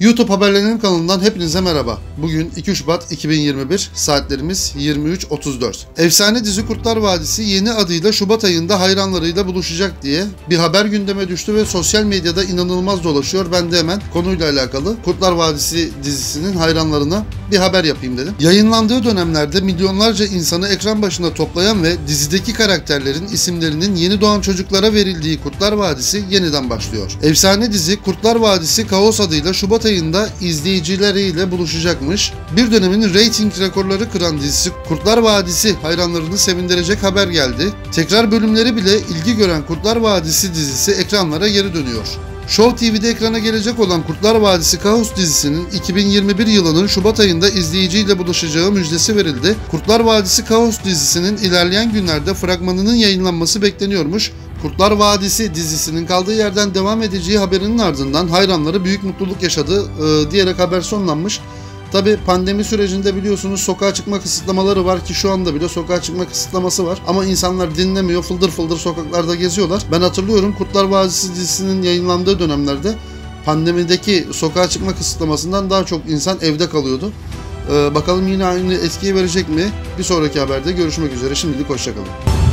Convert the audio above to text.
YouTube Haberlerinin kanalından hepinize merhaba. Bugün 2 Şubat 2021, saatlerimiz 23.34. Efsane dizi Kurtlar Vadisi yeni adıyla Şubat ayında hayranlarıyla buluşacak diye bir haber gündeme düştü ve sosyal medyada inanılmaz dolaşıyor. Ben de hemen konuyla alakalı Kurtlar Vadisi dizisinin hayranlarına bir haber yapayım dedim. Yayınlandığı dönemlerde milyonlarca insanı ekran başında toplayan ve dizideki karakterlerin isimlerinin yeni doğan çocuklara verildiği Kurtlar Vadisi yeniden başlıyor. Efsane dizi Kurtlar Vadisi Kaos adıyla Şubat ayında izleyicileriyle buluşacakmış. Bir dönemin reyting rekorları kıran dizisi Kurtlar Vadisi hayranlarını sevindirecek haber geldi. Tekrar bölümleri bile ilgi gören Kurtlar Vadisi dizisi ekranlara geri dönüyor. Show TV'de ekrana gelecek olan Kurtlar Vadisi Kaos dizisinin 2021 yılının Şubat ayında izleyiciyle buluşacağı müjdesi verildi. Kurtlar Vadisi Kaos dizisinin ilerleyen günlerde fragmanının yayınlanması bekleniyormuş. Kurtlar Vadisi dizisinin kaldığı yerden devam edeceği haberinin ardından hayranları büyük mutluluk yaşadı e, diyerek haber sonlanmış. Tabi pandemi sürecinde biliyorsunuz sokağa çıkma kısıtlamaları var ki şu anda bile sokağa çıkma kısıtlaması var. Ama insanlar dinlemiyor fıldır fıldır sokaklarda geziyorlar. Ben hatırlıyorum Kurtlar Vadisi dizisinin yayınlandığı dönemlerde pandemideki sokağa çıkma kısıtlamasından daha çok insan evde kalıyordu. Ee, bakalım yine aynı etkiyi verecek mi? Bir sonraki haberde görüşmek üzere. Şimdilik hoşçakalın.